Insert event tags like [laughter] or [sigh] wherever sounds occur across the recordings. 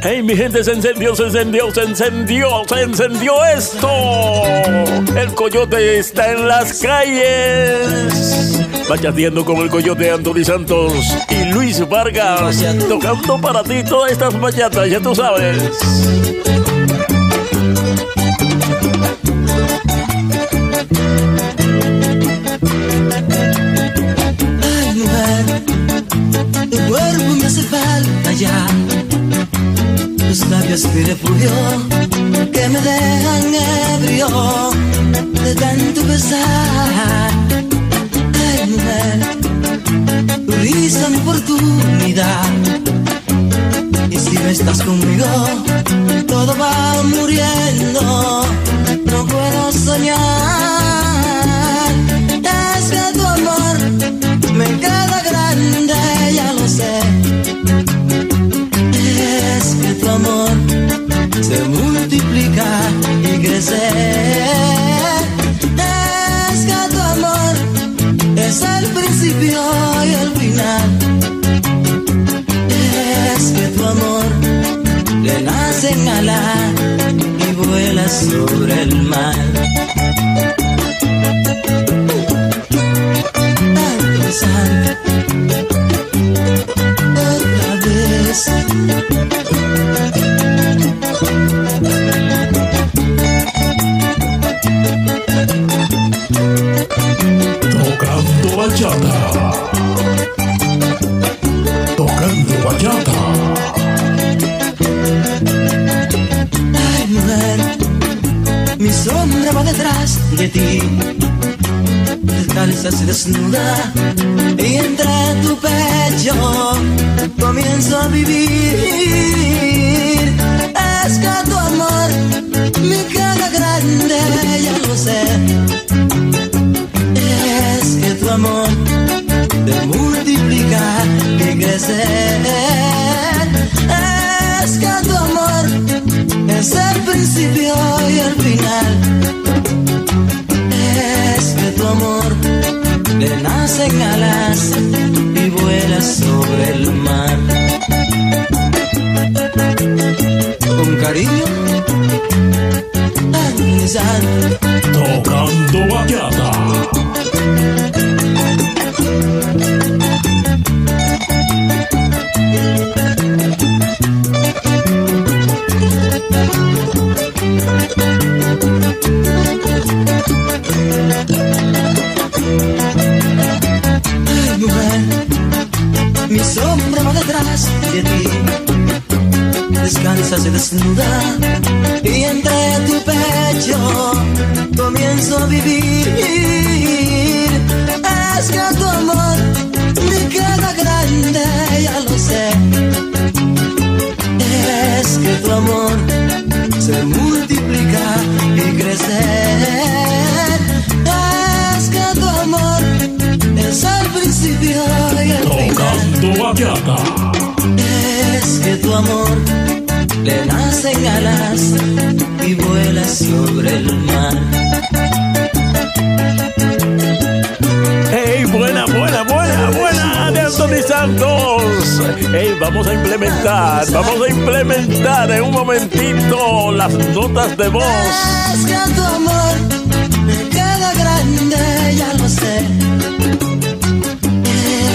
Hey, mi gente, se encendió, se encendió, se encendió, se encendió esto. El coyote está en las calles. Bachateando con el coyote Anthony Santos y Luis Vargas. Tocando para ti todas estas bachatas, ya tú sabes. Ay, mujer, tu cuerpo me hace falta ya. Labios mi refugio que me dejan ebrio de tanto besar. Tu risa mi oportunidad. Y si no estás conmigo, todo va muriendo. No puedo soñar. Amor se multiplica y crece. Es que tu amor es el principio y el final. Es que tu amor le nacen alas y vuela sobre el mar. Tocando bachata. Tocando bachata. Ay, mujer, mi sombra va detrás de ti. Descalza se desnuda y entre tu pecho comienzo a vivir. Es que tu amor me grande, ya lo sé. Es que tu amor te multiplica y crecer. Es que tu amor es el principio y el final. Es que tu amor le nacen alas y vuela sobre el mar. Con cariño, Tocando bachata. Ay, mujer, mi sombra va detrás de ti. Descansa, se desnuda y entre tu pecho comienzo a vivir. Es que tu amor me queda grande, ya lo sé. Es que tu amor se multiplica y crece. Es que tu amor es el principio y el final. Es que tu amor le nacen alas y vuela sobre el mar. Hey, buena, buena, buena, buena Anthony Santos. Hey, vamos a implementar, vamos a implementar en un momentito las notas de voz. Es que tu amor me queda grande, ya lo sé.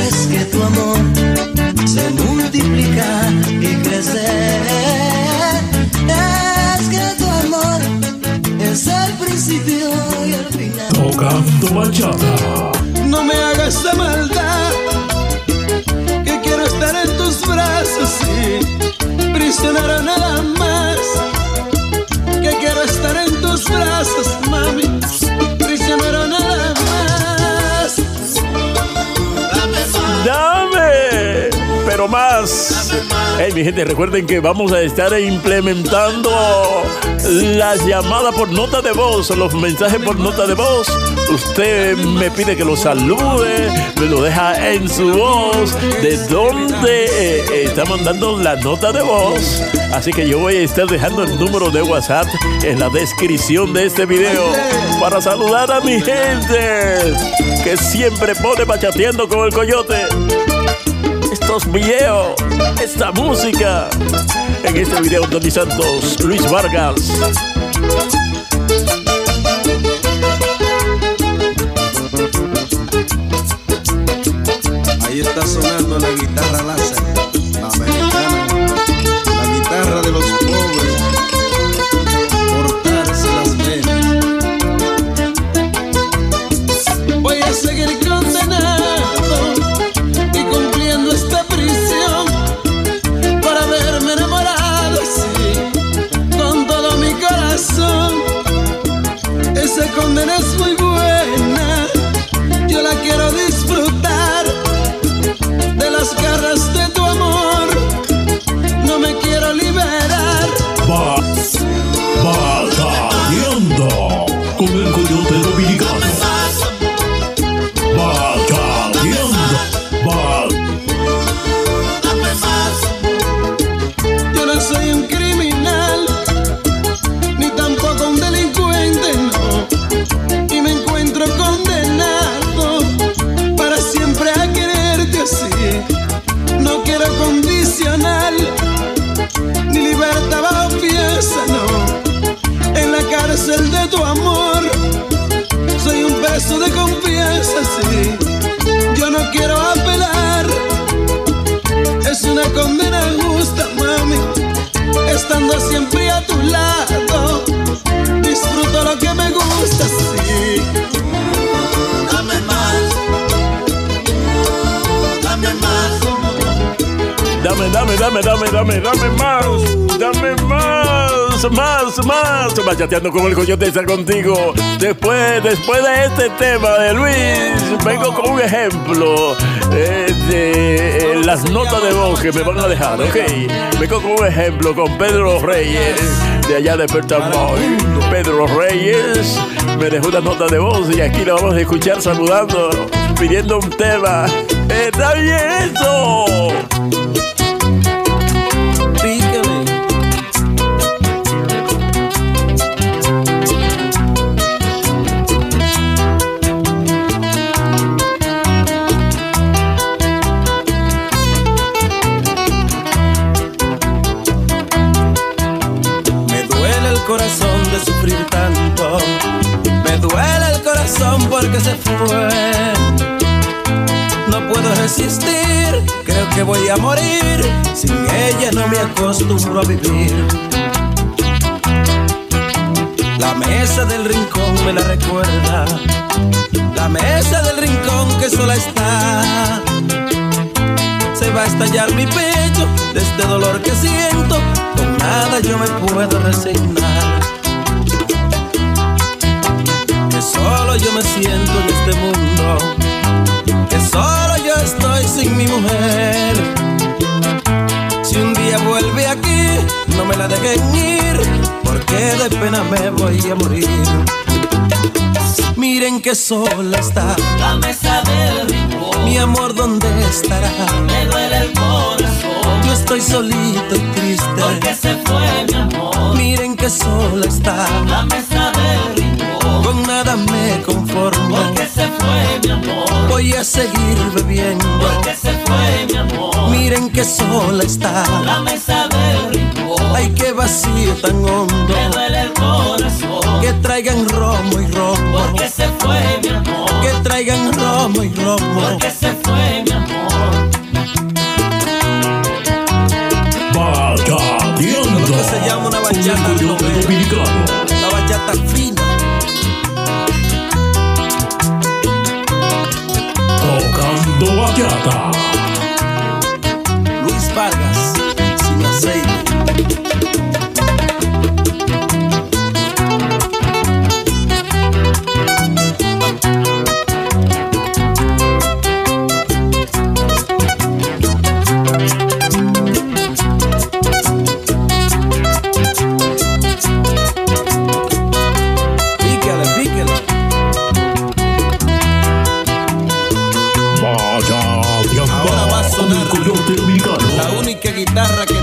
Es que tu amor principio y el final. Tocando bachata. No me hagas de maldad, que quiero estar en tus brazos, sí, prisionero nada más. Que quiero estar en tus brazos, mami, prisionero nada más. Dame, pero más. Hey, mi gente, recuerden que vamos a estar implementando las llamadas por nota de voz, los mensajes por nota de voz. Usted me pide que lo salude, me lo deja en su voz, de dónde eh, está mandando la nota de voz. Así que yo voy a estar dejando el número de WhatsApp en la descripción de este video para saludar a mi gente que siempre pone bachateando con el coyote. Los videos, esta música. En este video, Tony Santos, Luis Vargas. Ahí está sonando la guitarra Siempre a tu lado, disfruto lo que me gusta, sí. Dame más, dame más. Dame, dame, dame, dame, dame, dame más. Dame más, más, más. Bachateando como el coyote está contigo. Después, después de este tema de Luis, vengo con un ejemplo eh, de las notas de voz que me van a dejar, ¿ok? Vengo con un ejemplo con Pedro Reyes, de allá de Pertamoy. Pedro Reyes me dejó una nota de voz y aquí la vamos a escuchar saludando, pidiendo un tema. ¡Está bien eso! Porque se fue. No puedo resistir, creo que voy a morir. Sin ella no me acostumbro a vivir. La mesa del rincón me la recuerda. La mesa del rincón que sola está. Se va a estallar mi pecho de este dolor que siento. Con nada yo me puedo resignar. Siento en este mundo. Que solo yo estoy sin mi mujer. Si un día vuelve aquí, no me la dejen ir. Porque de pena me voy a morir. Miren que sola está. La mesa del rincón, Mi amor, ¿dónde estará? me duele el corazón. Yo estoy solito y triste. Porque se fue mi amor. Miren que sola está. La mesa del rincón, Con nada me conformo. porque se fue mi amor. Voy a seguir bebiendo. Porque se fue mi amor. Miren que sola está. La mesa del rincón, Ay, qué vacío tan hondo. me duele el corazón. Que traigan romo y romo. Porque se fue mi amor. Que traigan romo y romo. Porque se fue mi amor. Bachateando. Lo que se llama una bachata. La bachata fina. Tocando La única guitarra que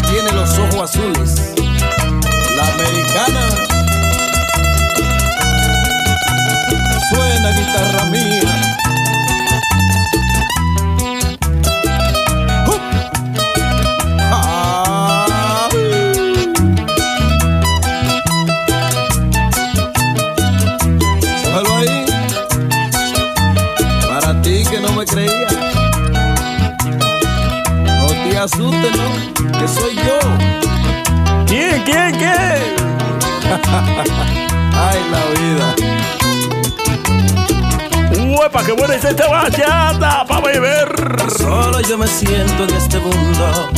Solo yo me siento en este mundo.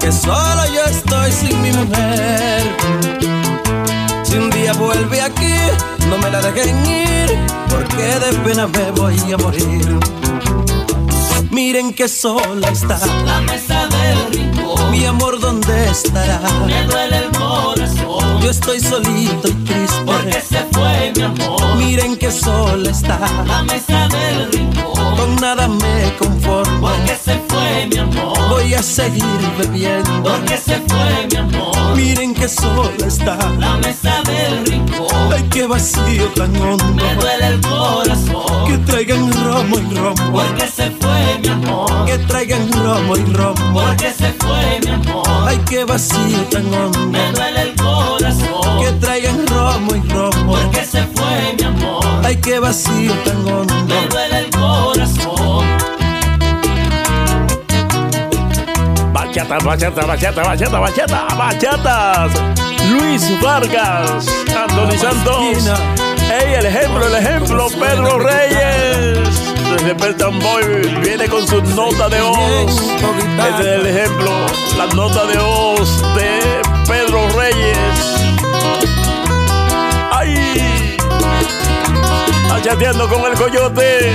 Que solo yo estoy sin mi mujer. Si un día vuelve aquí, no me la dejen ir. Porque de pena me voy a morir. Miren que sola está La mesa del rincón. mi amor, ¿dónde estará? Me duele el corazón. Yo estoy solito y Porque triste. se fue mi amor. Miren que sola está, La mesa del rincón. con nada me conformo. Porque se fue mi amor. Voy a seguir bebiendo. Porque se fue mi amor. Miren que sola está, La mesa del rincón. ay qué vacío tan hondo. Me duele el corazón. Que traigan romo y romo, Porque se fue mi amor. que traigan romo y romo. Porque se fue mi amor. Ay qué vacío tan hondo. Me duele el corazón. Que traigan romo y romo. Porque se fue mi amor. Ay qué vacío tan hondo. Me duele el corazón. Bachata, bachata, bachata, bachata, bachata, bachatas. Luis Vargas, Anthony Santos. Ey, el ejemplo, el ejemplo, Pedro Reyes. Desde Peltamboy viene con su nota de voz. Ese es el ejemplo, la nota de voz de Pedro Reyes. Achateando con el coyote.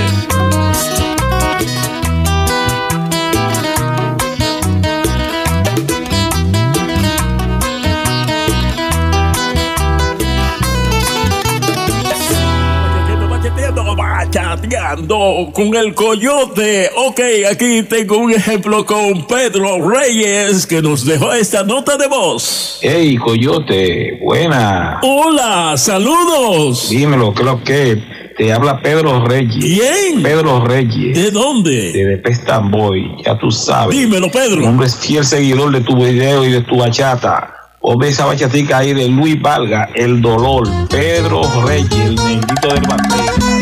Bachateando con el coyote. Ok, aquí tengo un ejemplo con Pedro Reyes que nos dejó esta nota de voz. Hey, Coyote, buena. Hola, saludos. Dímelo, ¿qué es lo que? Te habla Pedro Reyes. ¿Quién? Pedro Reyes. ¿De dónde? De Pestamboy, ya tú sabes. Dímelo, Un Pedro. hombre es fiel seguidor de tu video y de tu bachata. O ve esa bachatica ahí de Luis Valga, El Dolor. Pedro Reyes, el negrito del bateo.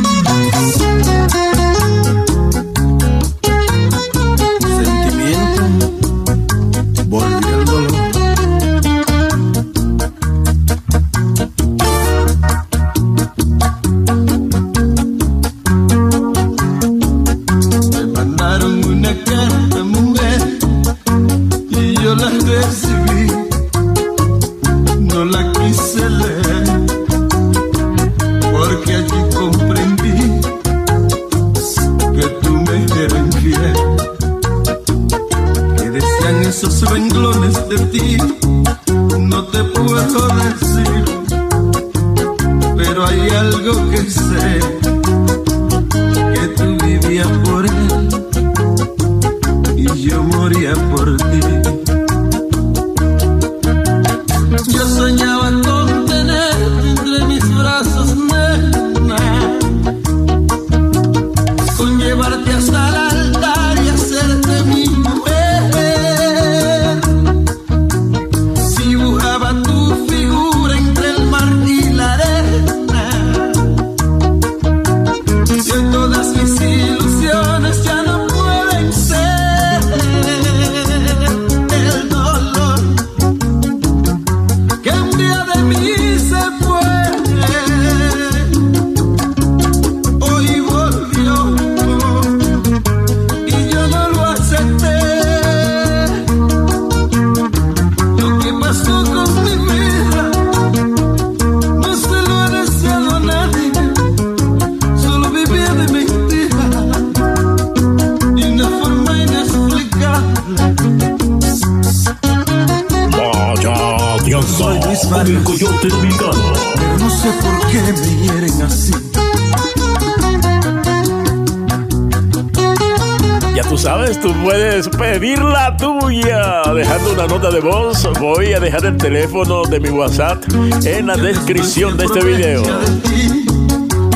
De voz. Voy a dejar el teléfono de mi WhatsApp en la descripción de este video.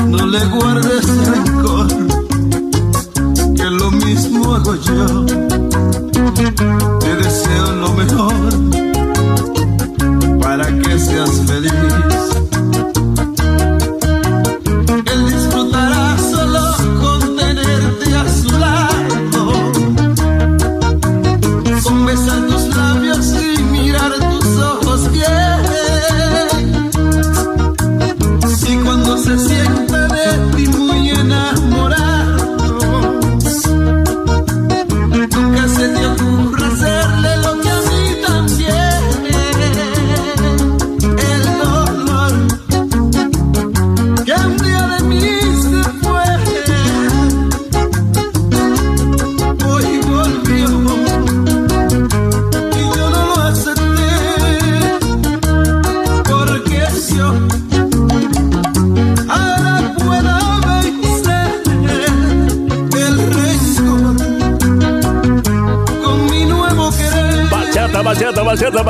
No le guardes rencor, que lo mismo hago yo. Te deseo lo mejor para que seas feliz.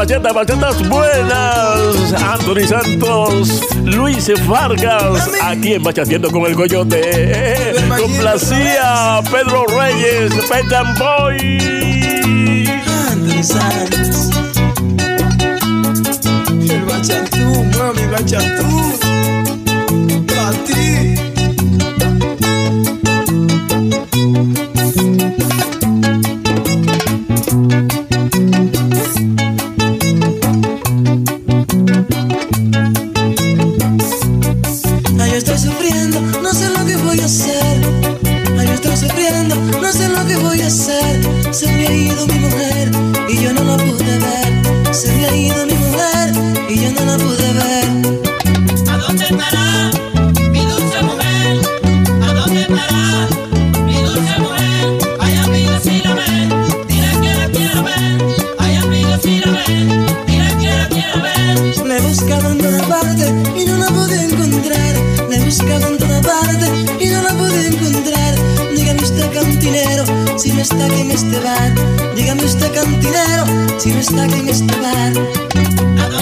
Bachata, bachata, bachatas buenas. Anthony Santos, Luis Vargas, aquí en Bachateando con el Coyote. Complacía Pedro Reyes, Petan Boy. Anthony Santos. El bachatú, mami, bachatú. Para ti.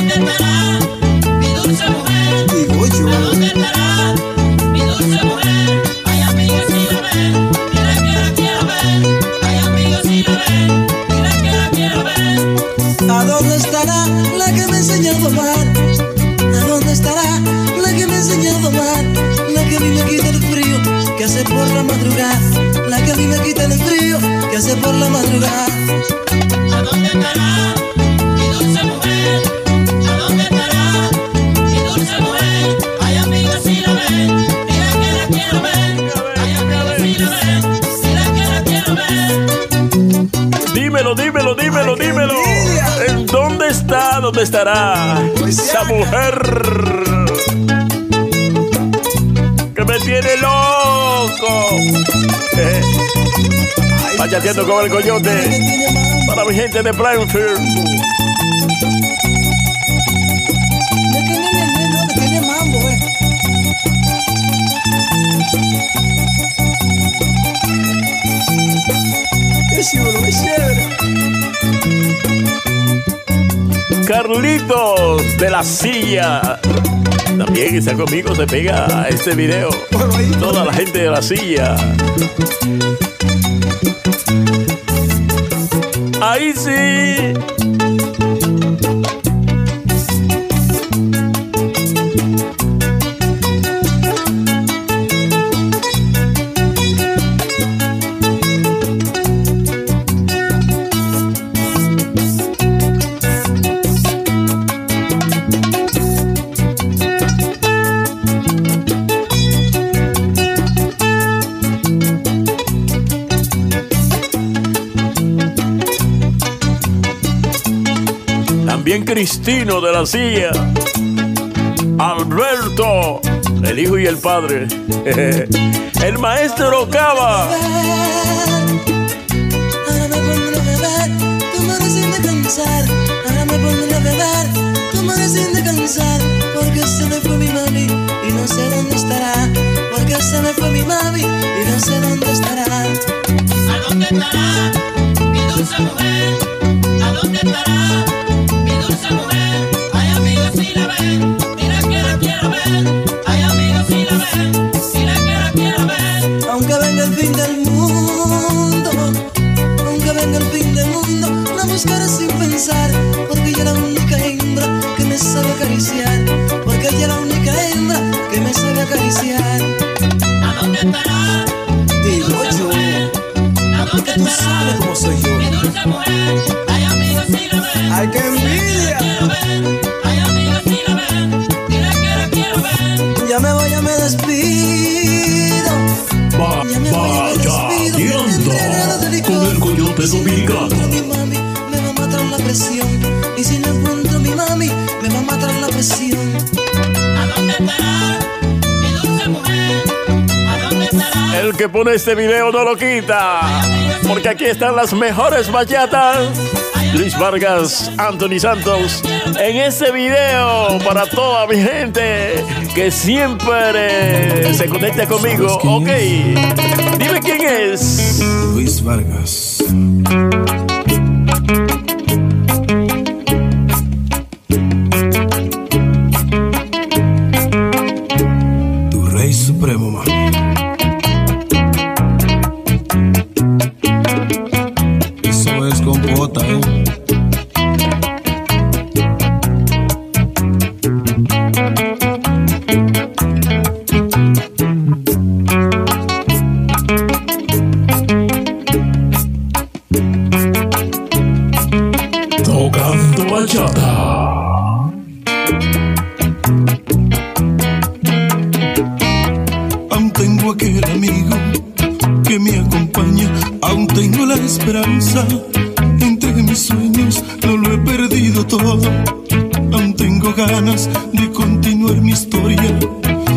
Dónde estará mi dulce mujer? Digo ¿A yo. dónde estará mi dulce mujer? Ay, amiga, si la ven, que la quiero ver. Ay, amiga, si la ven, que la quiero ver. ¿A dónde estará la que me enseñó a tomar? ¿A dónde estará la que me enseñó a tomar? La que a mí me quita el frío que hace por la madrugada. La que a mí me quita el frío que hace por la madrugada. ¿Dónde estará esa mujer? Que me tiene loco. Eh, Bachateando con el coyote. Para mi gente de Plainfield. Carlitos de la silla. También está conmigo, se pega a este video. Toda la gente de la silla. Ahí sí. Cristino de la silla. Alberto, el hijo y el padre. [laughs] El maestro Cava. Matar la presión. ¿A dónde estará mi dulce mujer? ¿A dónde estará? El que pone este video no lo quita. Porque aquí están las mejores bachatas. Luis Vargas, Anthony Santos. En este video para toda mi gente que siempre se conecta conmigo. Ok. Dime quién es. Luis Vargas. Que me acompaña, aún tengo la esperanza. Entre mis sueños no lo he perdido todo. Aún tengo ganas de continuar mi historia,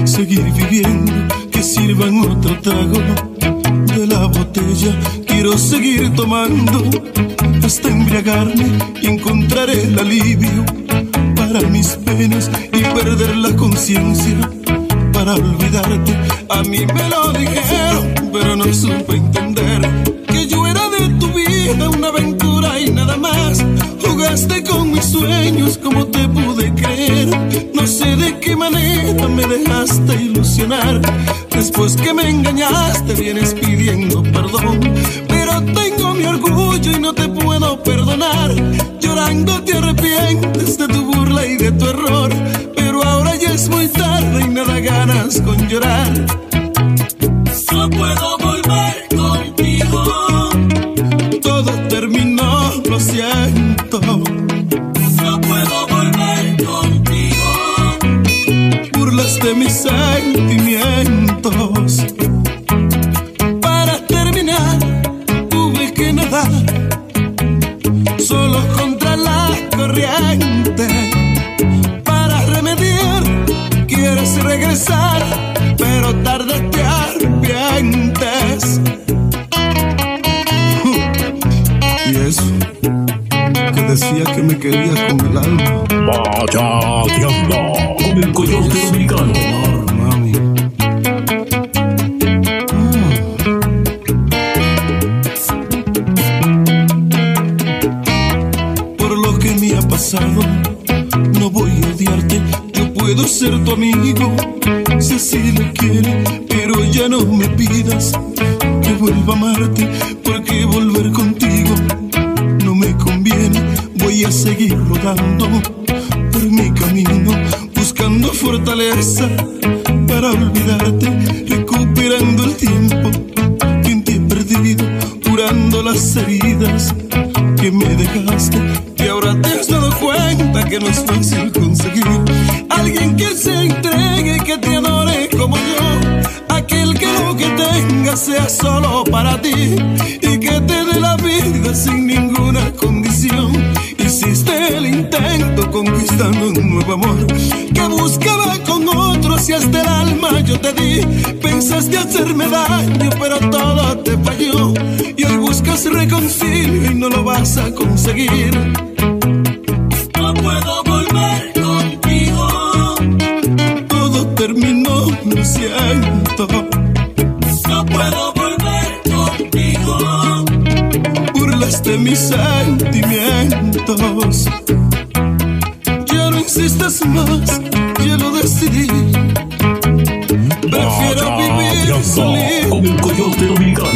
seguir viviendo, que sirvan otro trago de la botella. Quiero seguir tomando hasta embriagarme y encontrar el alivio para mis penas y perder la conciencia para olvidarte. A mí me lo dijeron, pero no supe entender que yo era de tu vida una aventura y nada más. Jugaste con mis sueños, como te pude creer. No sé de qué manera me dejaste ilusionar. Después que me engañaste, vienes pidiendo perdón. Pero tengo mi orgullo y no te puedo perdonar. Llorando te arrepientes de tu burla y de tu error. Ya es muy tarde y me da ganas con llorar. No puedo por mi camino, buscando fortaleza para olvidarte, recuperando el tiempo que en ti he perdido, curando las heridas que me dejaste. Y ahora te has dado cuenta que no es fácil conseguir alguien que se entregue que te adore como yo. Aquel que lo que tenga sea solo para ti y que te dé la vida sin ninguna condición. Hiciste el intento conquistando un nuevo amor que buscaba con otros y hasta el alma yo te di. Pensaste hacerme daño, pero todo te falló. Y hoy buscas reconcilio y no lo vas a conseguir. Burlaste mis sentimientos. Ya no insistas más, ya lo decidí. Prefiero vivir coyote dominicano.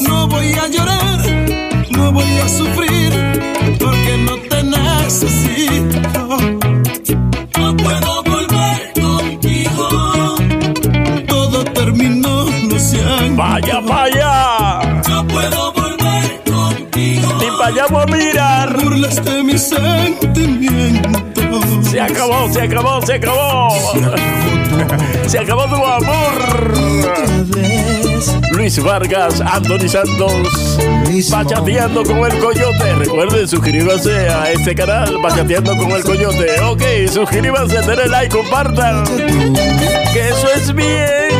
No voy a llorar, no voy a sufrir, Se acabó, se acabó, se acabó. Se acabó tu [laughs] amor. Luis Vargas, Anthony Santos, bachateando con el coyote. Recuerden suscríbanse a este canal, bachateando con el coyote. Ok, suscríbanse, denle like, compartan. Que eso es bien.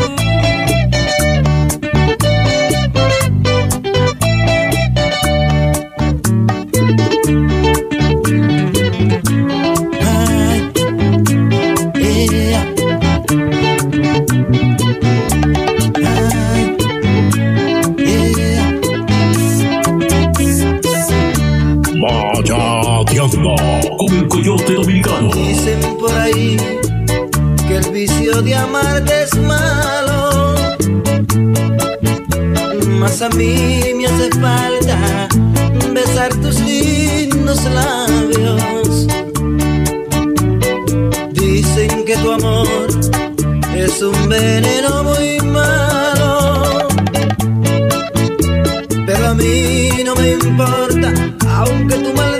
Con el Coyote Dominicano. Dicen por ahí que el vicio de amarte es malo. Mas a mí me hace falta besar tus lindos labios. Dicen que tu amor es un veneno muy malo. Pero a mí no me importa, aunque tu mal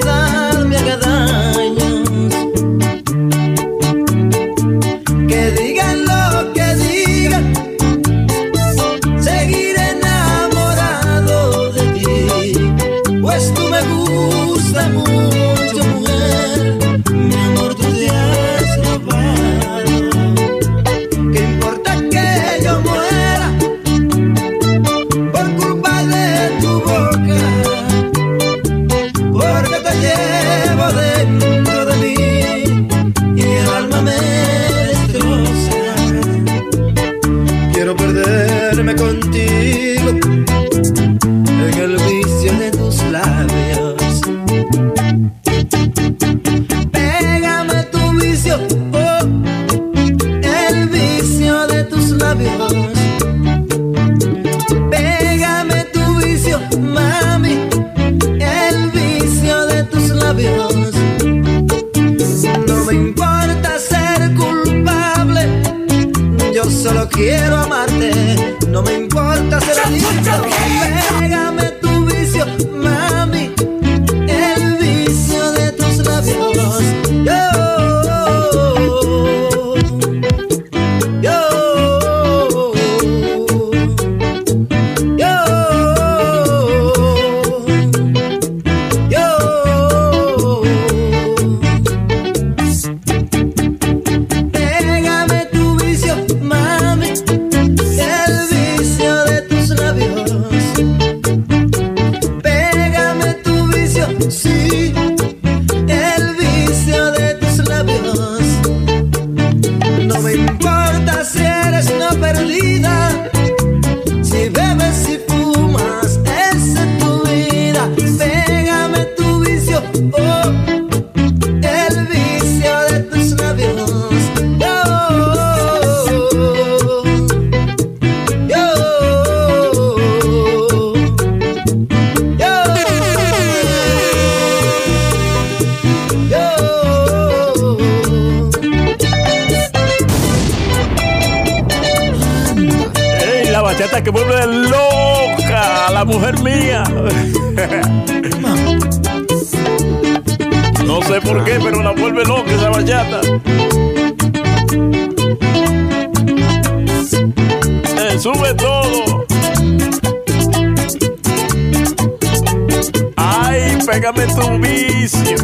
Ay, pégame tu vicio.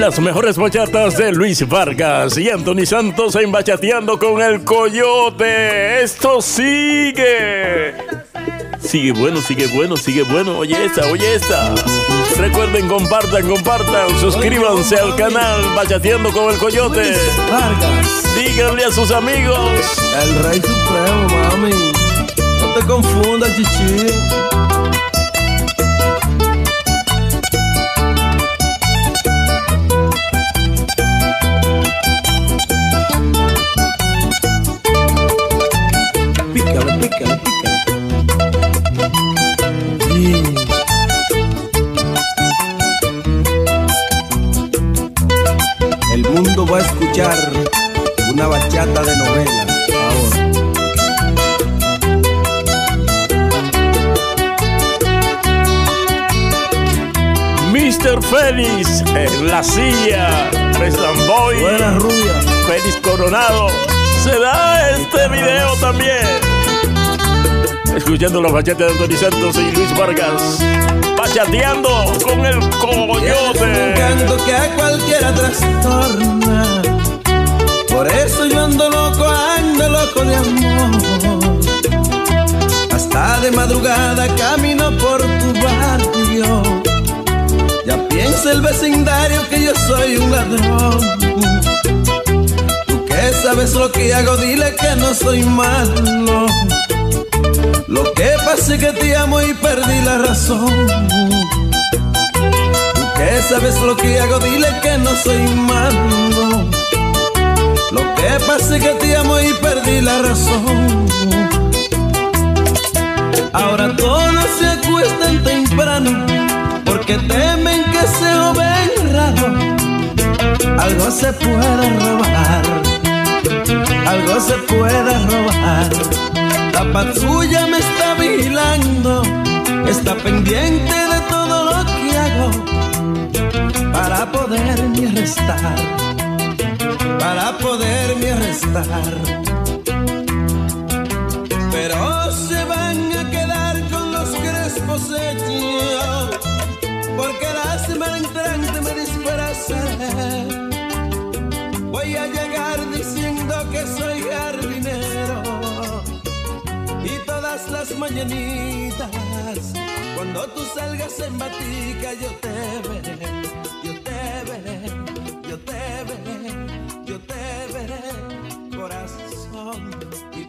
Las mejores bachatas de Luis Vargas y Anthony Santos en Bachateando con el Coyote. Esto sigue. Sigue bueno, sigue bueno, sigue bueno. Oye esta, oye esta. Recuerden, compartan, compartan, suscríbanse al canal Bachateando con el Coyote. Vargas, Díganle a sus amigos. el rey supremo, mami. No te confundas, chichi. Félix en la silla. Boy. Buena rubia. Félix Coronado. Se da este video también. Escuchando los bachetes de Anthony Santos y Luis Vargas. Bachateando con el coyote. canto que a cualquiera trastorna. Por eso yo ando loco, ando loco de amor. Hasta de madrugada camino por tu barrio. Ya piensa el vecindario que yo soy un ladrón. Tú que sabes lo que hago, dile que no soy malo. Lo que pasa es que te amo y perdí la razón. Tú que sabes lo que hago, dile que no soy malo. Lo que pasa es que te amo y perdí la razón. Ahora todos se acuestan temprano porque temen que se joven raro. Algo se puede robar, algo se puede robar. La patrulla me está vigilando, está pendiente de todo lo que hago para poderme arrestar, para poderme arrestar. Pero se Cuando tú salgas en batica, yo te veré, yo te veré, yo te veré, yo te veré, corazón. Y